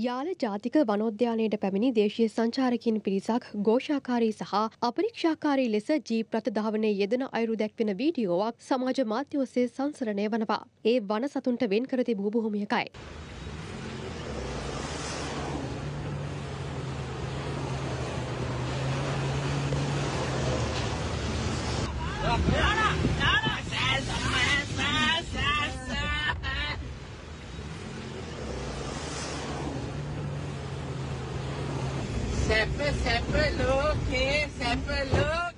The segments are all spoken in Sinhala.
යාල ජාතික වනෝද්‍යානයට පැමිණි දේශීය සංචාරකින් පිරිසක් ഘോഷාකාරී සහ අපරීක්ෂාකාරී ලෙස ජීප් රථ ධාවනයේ යෙදෙන අයුරු දැක්වෙන වීඩියෝවක් සමාජ මාධ්‍ය ඔස්සේ සංසරණය වනවා. ඒ වන සතුන්ට වෙන් කර තිබූ භූමියකයි. Sapper, sapper, look, here, sapper, look.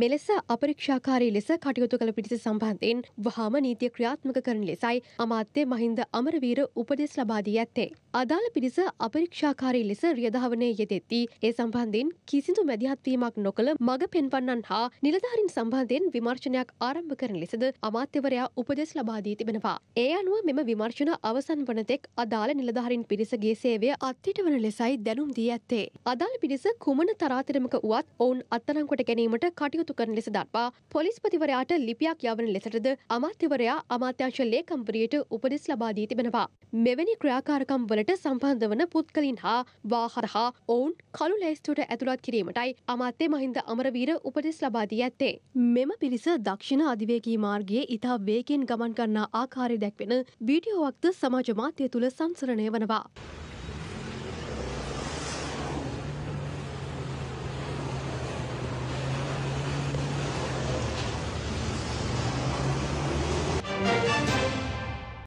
මෙලෙස අපරීක්ෂාකාරී ලෙස කටයුතු කළ පිරිස සම්බන්ධයෙන් වහාම නීතිය ක්‍රියාත්මක කරන ලෙසයි අමාත්‍ය මහින්ද අමරවීර උපදෙස් ලබා දී ඇත්තේ. අදාළ පිරිස අපරීක්ෂාකාරී ලෙස රියදහවනයේ යෙදෙද්දී ඒ සම්බන්ධයෙන් කිසිදු මැදිහත්වීමක් නොකළ මග පෙන්වන්නන් හා නිලධාරින් සම්බන්ධයෙන් විමර්ශනයක් ආරම්භ කරන ලෙසද අමාත්‍යවරයා උපදෙස් ලබා දී තිබෙනවා. ඒ අනුව මෙම විමර්ශන අවසන් වන තෙක් අදාළ නිලධාරින් පිරිසගේ සේවය අත්හිට වන ලෙසයි දැනුම් දී ඇත්තේ. අදාළ පිරිස කුමන තරාතිරමක වුවත් ඔවුන් අත්අඩංගුවට ගැනීමට කටයුතු කටයුතු කරන ලෙස දක්වා පොලිස්පතිවරයාට ලිපියක් යවන ලෙසටද අමාත්‍යවරයා අමාත්‍යංශ ලේකම්වරියට උපදෙස් ලබා දී තිබෙනවා. මෙවැනි ක්‍රියාකාරකම් වලට සම්බන්ධ වන පුද්ගලින් හා වාහන හා ඔවුන් කළු ලැයිස්තුවට ඇතුළත් කිරීමටයි අමාත්‍ය මහින්ද අමරවීර උපදෙස් ලබා දී ඇත්තේ. මෙම පිරිස දක්ෂිණ අධිවේගී මාර්ගයේ ඉතා වේගෙන් ගමන් කරන්නා ආකාරය දැක්වෙන වීඩියෝවක්ද සමාජ මාධ්‍ය තුළ සංසරණය වනවා.